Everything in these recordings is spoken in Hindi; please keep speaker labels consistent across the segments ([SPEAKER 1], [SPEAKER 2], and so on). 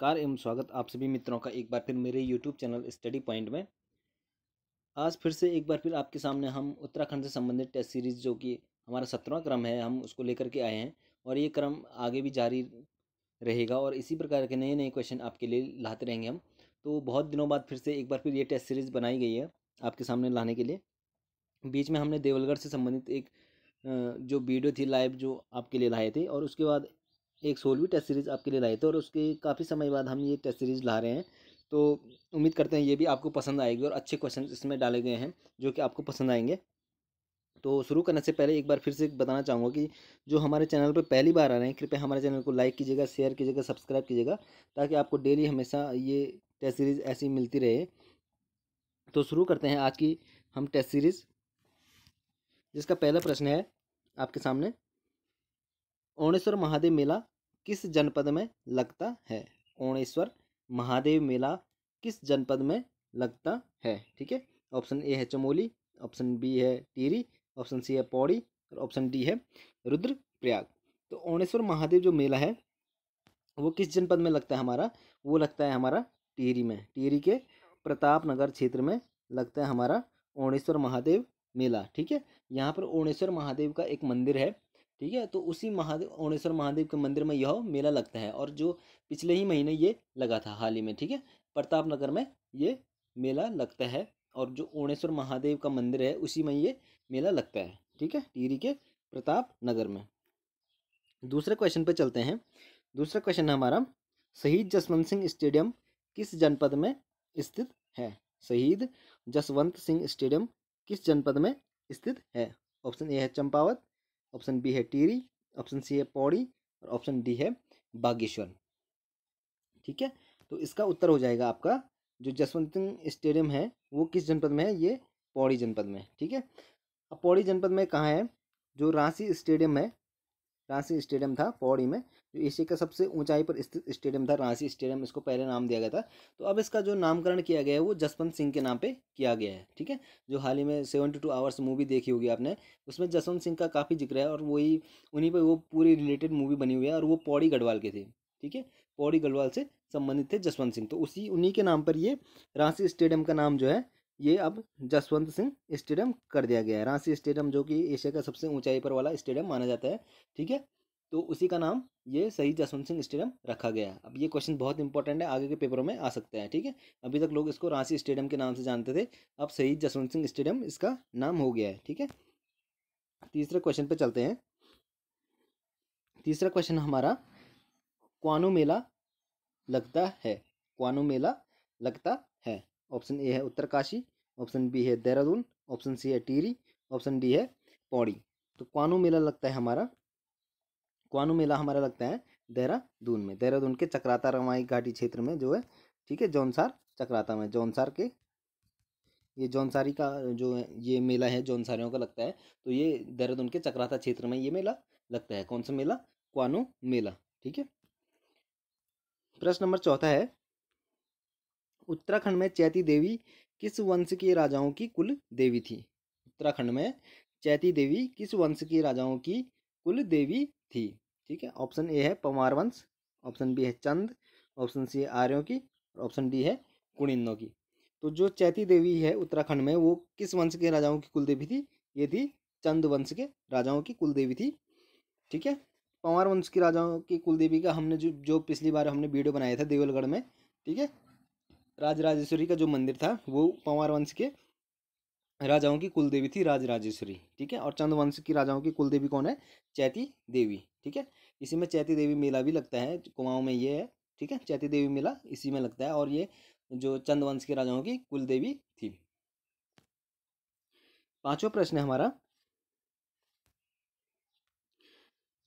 [SPEAKER 1] नमस्कार एवं स्वागत आप सभी मित्रों का एक बार फिर मेरे यूट्यूब चैनल स्टडी पॉइंट में। आज फिर से एक बार फिर आपके सामने हम उत्तराखंड से संबंधित टेस्ट सीरीज़ जो कि हमारा सत्रहवां क्रम है, हम उसको लेकर के आए हैं और ये क्रम आगे भी जारी रहेगा और इसी प्रकार के नए नए क्वेश्चन आपके लिए लाते रहेंगे हम। तो बहुत दिनों बाद फिर से एक बार फिर ये टेस्ट सीरीज़ बनाई गई है आपके सामने लाने के लिए। बीच में हमने देवलगढ़ से संबंधित एक जो वीडियो थी लाइव जो आपके लिए लाए थे और उसके बाद एक सोलहवीं टेस्ट सीरीज़ आपके लिए लाए थे और उसके काफ़ी समय बाद हम ये टेस्ट सीरीज़ ला रहे हैं। तो उम्मीद करते हैं ये भी आपको पसंद आएगी और अच्छे क्वेश्चन इसमें डाले गए हैं जो कि आपको पसंद आएँगे। तो शुरू करने से पहले एक बार फिर से बताना चाहूँगा कि जो हमारे चैनल पर पहली बार आ रहे हैं, कृपया हमारे चैनल को लाइक कीजिएगा, शेयर कीजिएगा, सब्सक्राइब कीजिएगा ताकि आपको डेली हमेशा ये टेस्ट सीरीज़ ऐसी मिलती रहे। तो शुरू करते हैं आज की हम टेस्ट सीरीज़। जिसका पहला प्रश्न है आपके सामने। ओणेश्वर महादेव मेला किस जनपद में लगता है? ओणेश्वर महादेव मेला किस जनपद में लगता है? ठीक है, ऑप्शन ए है चमोली, ऑप्शन बी है टीरी ऑप्शन सी है पौड़ी और ऑप्शन डी है रुद्रप्रयाग। तो ओणेश्वर महादेव जो मेला है, वो किस जनपद में लगता है हमारा? वो लगता है हमारा टिहरी में। टिहरी के प्रताप नगर क्षेत्र में लगता है हमारा ओणेश्वर महादेव मेला। ठीक है, यहाँ पर ओणेश्वर महादेव का एक मंदिर है ठीक है? तो उसी महादेव, ओणेश्वर महादेव के मंदिर में यह मेला लगता है और जो पिछले ही महीने ये लगा था हाल ही में, ठीक है? प्रताप नगर में ये मेला लगता है और जो ओणेश्वर महादेव का मंदिर है, उसी में ये मेला लगता है, ठीक है? टीरी के प्रताप नगर में। दूसरे क्वेश्चन पे चलते हैं। दूसरा क्वेश्चन है हमारा, शहीद जसवंत सिंह स्टेडियम किस जनपद में स्थित है? शहीद जसवंत सिंह स्टेडियम किस जनपद में स्थित है? ऑप्शन ए है चंपावत ऑप्शन बी है टीरी ऑप्शन सी है पौड़ी और ऑप्शन डी है बागेश्वर। ठीक है? तो इसका उत्तर हो जाएगा आपका, जो जसवंत सिंह स्टेडियम है, वो किस जनपद में है? ये पौड़ी जनपद में, ठीक है? अब पौड़ी जनपद में कहाँ है? जो रांची स्टेडियम है, रांची स्टेडियम था पौड़ी में जो एशिया का सबसे ऊंचाई पर स्थित स्टेडियम था, रांची स्टेडियम, इसको पहले नाम दिया गया था। तो अब इसका जो नामकरण किया गया है, वो जसवंत सिंह के नाम पे किया गया है, ठीक है? जो हाल ही में सेवेंटी टू आवर्स मूवी देखी होगी आपने, उसमें जसवंत सिंह का काफ़ी ज़िक्र है और वही, उन्हीं पर वो पूरी रिलेटेड मूवी बनी हुई है और वो पौड़ी गढ़वाल के थे, ठीक है? पौड़ी गढ़वाल से संबंधित थे जसवंत सिंह। तो उसी, उन्हीं के नाम पर ये रांची स्टेडियम का नाम जो है, ये अब जसवंत सिंह स्टेडियम कर दिया गया है। रांची स्टेडियम जो कि एशिया का सबसे ऊंचाई पर वाला स्टेडियम माना जाता है, ठीक है? तो उसी का नाम ये शहीद जसवंत सिंह स्टेडियम रखा गया है। अब ये क्वेश्चन बहुत इंपॉर्टेंट है, आगे के पेपरों में आ सकते हैं, ठीक है? अभी तक लोग इसको रांची स्टेडियम के नाम से जानते थे, अब शहीद जसवंत सिंह स्टेडियम इसका नाम हो गया है, ठीक है? तीसरे क्वेश्चन पे चलते हैं। तीसरा क्वेश्चन हमारा, क्वानो मेला लगता है, क्वानो मेला लगता है। ऑप्शन ए है उत्तरकाशी ऑप्शन बी है देहरादून ऑप्शन सी है टीरी ऑप्शन डी है पौड़ी। तो क्वानो मेला लगता है हमारा क्वानो मेला हमारा लगता है, देहरादून में। देहरादून के चक्राता रमाई घाटी क्षेत्र में जो है, ठीक है, जौनसार चक्राता में, जौनसार के ये जौनसारी का जो है, ये मेला है, जौनसारियों का लगता है। तो ये देहरादून के चक्राता क्षेत्र में ये मेला लगता है। कौन सा मेला? क्वानो मेला, ठीक है? प्रश्न नंबर चौथा है, उत्तराखंड में चैती देवी किस वंश के राजाओं की कुल देवी थी? उत्तराखंड में चैती देवी किस वंश के राजाओं की कुल देवी थी, ठीक है? ऑप्शन ए है पवार वंश, ऑप्शन बी है चंद, ऑप्शन सी है आर्यों की और ऑप्शन डी है कुणिंदों की। तो जो चैती देवी है उत्तराखंड में, वो किस वंश के राजाओं की कुलदेवी थी? ये थी चंद वंश के राजाओं की कुल देवी थी, ठीक है? पवार वंश की राजाओं की कुल देवी का हमने जो जो पिछली बार हमने वीडियो बनाया था देवलगढ़ में, ठीक है? राजराजेश्वरी का जो मंदिर था, वो पंवार वंश के राजाओं की कुल देवी थी राजराजेश्वरी, ठीक है? और चंद्रवंश की राजाओं की कुल देवी कौन है? चैती देवी, ठीक है? इसी में चैती देवी मेला भी लगता है, कुमाऊं में ये है, ठीक है? चैती देवी मेला इसी में लगता है और ये जो चंद्रवंश के राजाओं की कुल देवी थी। पांचवा प्रश्न है हमारा।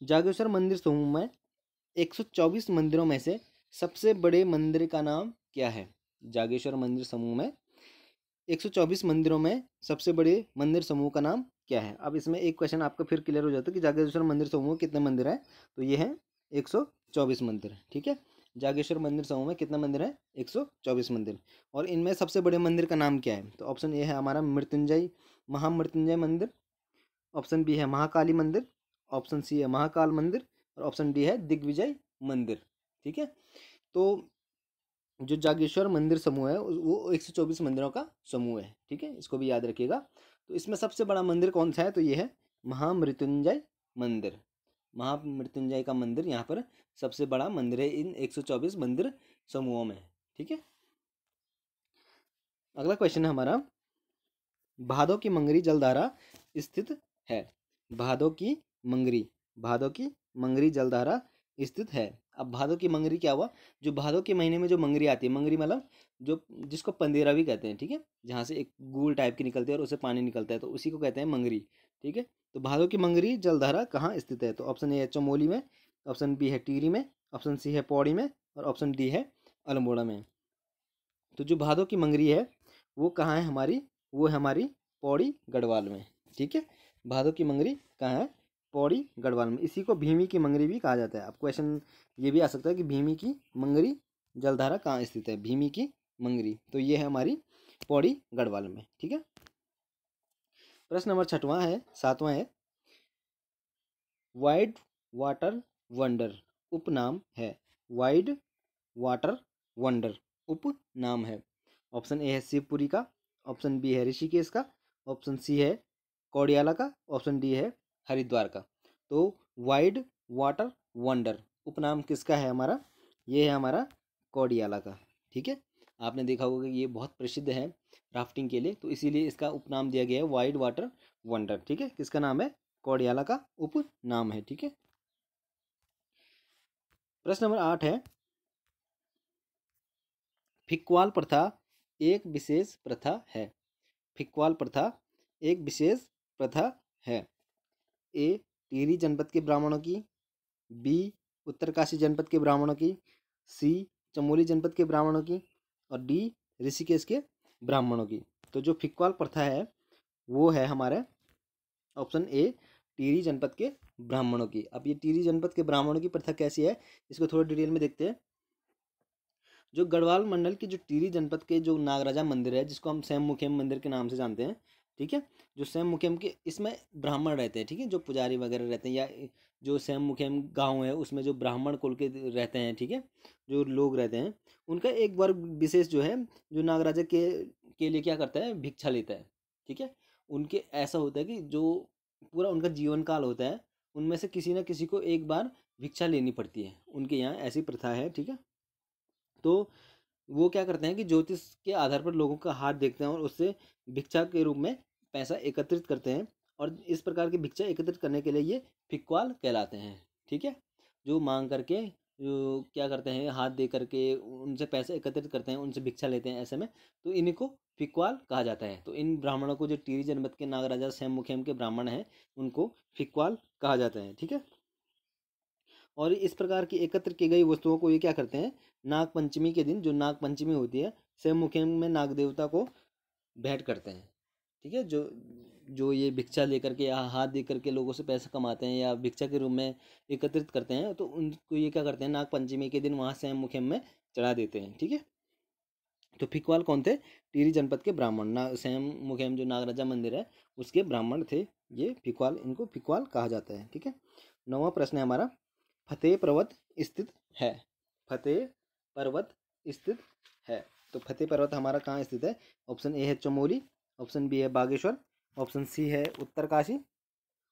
[SPEAKER 1] जागेश्वर मंदिर समूह में 124 मंदिरों में से सबसे बड़े मंदिर का नाम क्या है? जागेश्वर मंदिर समूह में 124 मंदिरों में सबसे बड़े मंदिर समूह का नाम क्या है? अब इसमें एक क्वेश्चन आपका फिर क्लियर हो जाता है कि जागेश्वर मंदिर समूह कितने मंदिर हैं? तो ये है 124 मंदिर, ठीक है? जागेश्वर मंदिर समूह में कितने मंदिर है? 124 मंदिर। और इनमें सबसे बड़े मंदिर का नाम क्या है? तो ऑप्शन ए है हमारा मृत्युंजय, महामृत्युंजय मंदिर ऑप्शन बी है महाकाली मंदिर ऑप्शन सी है महाकाल मंदिर, और ऑप्शन डी है दिग्विजय मंदिर, ठीक है? तो जो जागेश्वर मंदिर समूह है वो एक सौ चौबीस मंदिरों का समूह है, ठीक है? इसको भी याद रखिएगा। तो इसमें सबसे बड़ा मंदिर कौन सा है? तो ये है महामृत्युंजय मंदिर। महामृत्युंजय का मंदिर यहाँ पर सबसे बड़ा मंदिर है इन 124 मंदिर समूहों में, ठीक है? अगला क्वेश्चन है हमारा, भादो की मंगरी जलधारा स्थित है। भादो की मंगरी, भादो की मंगरी जलधारा स्थित है। अब भादो की मंगरी क्या हुआ? जो भादो के महीने में जो मंगरी आती है, मंगरी मतलब जो, जिसको पंदेरा भी कहते हैं, ठीक है? जहाँ से एक गूल टाइप की निकलती है और उसे पानी निकलता है तो उसी को कहते हैं मंगरी, ठीक है? तो भादो की मंगरी जलधारा कहाँ स्थित है? तो ऑप्शन ए है चमोली में ऑप्शन बी है टीरी में ऑप्शन सी है पौड़ी में और ऑप्शन डी है अल्मोड़ा में। तो जो भादो की मंगरी है, वो कहाँ है हमारी? वो है हमारी पौड़ी गढ़वाल में, ठीक है? भादो की मंगरी कहाँ है? पौड़ी, गढ़वाल में। इसी को भीमी की मंगरी भी कहा जाता है। अब क्वेश्चन ये भी आ सकता है कि भीमी की मंगरी जलधारा कहाँ स्थित है? भीमी की मंगरी। तो ये है हमारी पौड़ी, गढ़वाल में। ठीक है? प्रश्न नंबर छठवां है, सातवां है। वाइड वाटर वंडर उपनाम है। वाइड वाटर वंडर उपनाम है। ऑप्शन ए है शिवपुरी का ऑप्शन बी है ऋषिकेश का ऑप्शन सी है कौड़ियाला का ऑप्शन डी है हरिद्वार का। तो वाइड वाटर वंडर उपनाम किसका है हमारा? ये है हमारा कौडियाला का, ठीक है? आपने देखा होगा कि ये बहुत प्रसिद्ध है राफ्टिंग के लिए तो इसीलिए इसका उपनाम दिया गया है वाइड वाटर वंडर, ठीक है? किसका नाम है? कौडियाला का उपनाम है, ठीक है? प्रश्न नंबर आठ है। फिक्वाल प्रथा एक विशेष प्रथा है। फिक्वाल प्रथा एक विशेष प्रथा है। ए टिहरी जनपद के ब्राह्मणों की, बी, उत्तरकाशी जनपद के ब्राह्मणों की, सी, चमोली जनपद के ब्राह्मणों की और डी, ऋषिकेश के ब्राह्मणों की। तो जो फिक्वाल प्रथा है, वो है हमारे ऑप्शन ए, टीरी जनपद के ब्राह्मणों की। अब ये टीरी जनपद के ब्राह्मणों की प्रथा कैसी है, इसको थोड़ा डिटेल में देखते हैं। जो गढ़वाल मंडल की जो टीरी जनपद के जो नागराजा मंदिर है, जिसको हम सैम मुखेम मंदिर के नाम से जानते हैं ठीक है? जो सैम मुखेम के, इसमें ब्राह्मण रहते हैं, ठीक है? जो पुजारी वगैरह रहते हैं या जो सैम मुखेम गाँव है, उसमें जो ब्राह्मण कुल के रहते हैं, ठीक है? जो लोग रहते हैं, उनका एक वर्ग विशेष जो है, जो नागराजा के के लिए क्या करता है? भिक्षा लेता है, ठीक है? उनके, ऐसा होता है कि जो पूरा उनका जीवन काल होता है, उनमें से किसी न किसी को एक बार भिक्षा लेनी पड़ती है, उनके यहाँ ऐसी प्रथा है, ठीक है? तो वो क्या करते हैं कि ज्योतिष के आधार पर लोगों का हाथ देखते हैं और उससे भिक्षा के रूप में पैसा एकत्रित करते हैं और इस प्रकार की भिक्षा एकत्रित करने के लिए ये फिक्वाल कहलाते हैं, ठीक है? जो मांग करके, जो क्या करते हैं, हाथ दे करके उनसे पैसे एकत्रित करते हैं, उनसे भिक्षा लेते हैं ऐसे में तो इन्हीं को फिक्वाल कहा जाता है। तो इन ब्राह्मणों को जो टीरी जनपद के नागराजा सैम मुखेम के ब्राह्मण हैं, उनको फिक्वाल कहा जाता है, ठीक है? और इस प्रकार की एकत्र की गई वस्तुओं को ये क्या करते हैं नाग पंचमी के दिन जो नाग पंचमी होती है सैम मुखेम में नाग देवता को भेंट करते हैं। ठीक है, जो जो ये भिक्षा लेकर के या हाथ दे करके लोगों से पैसा कमाते हैं या भिक्षा के रूप में एकत्रित करते हैं तो उनको ये क्या करते हैं नाग पंचमी के दिन वहाँ सैम मुखेम में चढ़ा देते हैं, ठीक है? तो फिकवाल कौन थे? टीरी जनपद के ब्राह्मण, ना सैम मुखेम जो नागराजा मंदिर है, उसके ब्राह्मण थे, ये फिकवाल, इनको फिकवाल कहा जाता है, ठीक है? नौवा प्रश्न है हमारा, फतेह पर्वत स्थित है, फतेह पर्वत स्थित है तो फतेह पर्वत हमारा कहाँ स्थित है? ऑप्शन ए है चमोली ऑप्शन बी है बागेश्वर, ऑप्शन सी है उत्तरकाशी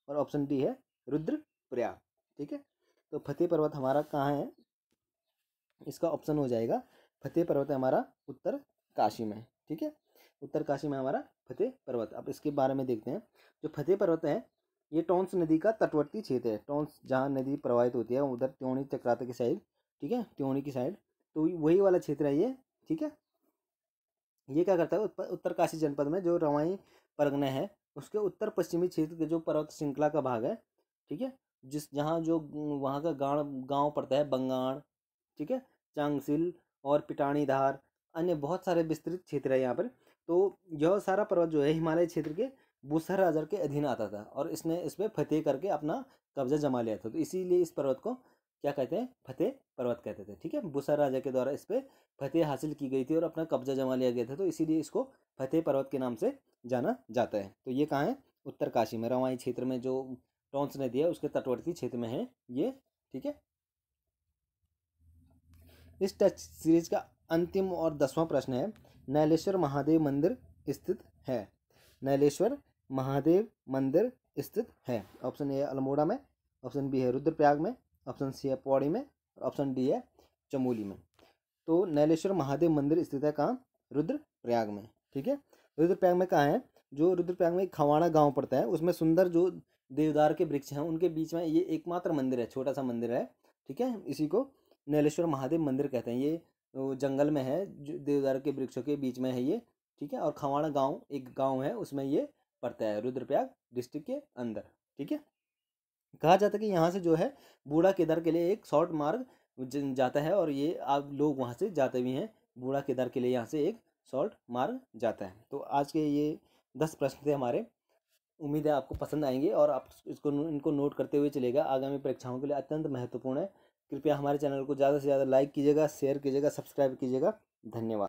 [SPEAKER 1] और ऑप्शन डी है रुद्रप्रयाग, ठीक है? तो फतेह पर्वत हमारा कहाँ है? इसका ऑप्शन हो जाएगा फतेह पर्वत हमारा उत्तर काशी में, ठीक है? उत्तर काशी में हमारा फतेह पर्वत। अब इसके बारे में देखते हैं। जो फतेह पर्वत है, ये टोंस नदी का तटवर्ती क्षेत्र है। टोंस जहाँ नदी प्रवाहित होती है, उधर त्योणी चक्राता की साइड, ठीक है? त्योणी की साइड। तो वही वाला क्षेत्र है ये, ठीक है? ये क्या करता है उत्तरकाशी जनपद में जो रवाई परगना है, उसके उत्तर पश्चिमी क्षेत्र के जो पर्वत श्रृंखला का भाग है, ठीक है? जिस, जहाँ जो वहाँ का गाँव गाँव पड़ता है, बंगाण, ठीक है? चांगसिल और पिटानीधार, अन्य बहुत सारे विस्तृत क्षेत्र है यहाँ पर। तो यह सारा पर्वत जो है, हिमालय क्षेत्र के बुसर राजा के अधीन आता था और इसने इस पर फतेह करके अपना कब्जा जमा लिया था। तो इसीलिए इस पर्वत को क्या कहते हैं? फतेह पर्वत कहते थे, ठीक है? बुसर राजा के द्वारा इस पर फतेह हासिल की गई थी और अपना कब्जा जमा लिया गया था तो इसीलिए इसको फतेह पर्वत के नाम से जाना जाता है। तो ये कहाँ है? उत्तरकाशी में, रवाई क्षेत्र में, जो टॉन्स नदी है, उसके तटवर्ती क्षेत्र में है ये, ठीक है? इस टेस्ट सीरीज़ का अंतिम और दसवां प्रश्न है, नैलेश्वर महादेव मंदिर स्थित है। नैलेश्वर महादेव मंदिर स्थित है। ऑप्शन ए अल्मोड़ा में, ऑप्शन बी है रुद्रप्रयाग में ऑप्शन सी है पौड़ी में और ऑप्शन डी है चमोली में। तो नैलेश्वर महादेव मंदिर स्थित है कहाँ? रुद्रप्रयाग में, ठीक है? रुद्रप्रयाग में कहाँ है? जो रुद्रप्रयाग में खवाड़ा गाँव पड़ता है, उसमें सुंदर जो देवदार के वृक्ष हैं, उनके बीच में ये एकमात्र मंदिर है छोटा सा मंदिर है, ठीक है? इसी को नैलेश्वर महादेव मंदिर कहते हैं। ये जंगल में है, जो देवदार के वृक्षों के बीच में है ये, ठीक है? और खवाड़ा गाँव, एक गाँव है, उसमें ये पड़ता है, रुद्रप्रयाग डिस्ट्रिक्ट के अंदर, ठीक है? कहा जाता है कि यहाँ से जो है बूढ़ा केदार के लिए एक शॉर्ट मार्ग जाता है और ये आप लोग वहाँ से जाते भी हैं। बूढ़ा केदार के लिए यहाँ से एक शॉर्ट मार्ग जाता है। तो आज के ये दस प्रश्न थे हमारे। उम्मीद है आपको पसंद आएँगे और आप इसको इनको नोट करते हुए चलेगा। आगामी परीक्षाओं के लिए अत्यंत महत्वपूर्ण है। कृपया हमारे चैनल को ज़्यादा से ज़्यादा लाइक कीजिएगा, शेयर कीजिएगा, सब्सक्राइब कीजिएगा। धन्यवाद।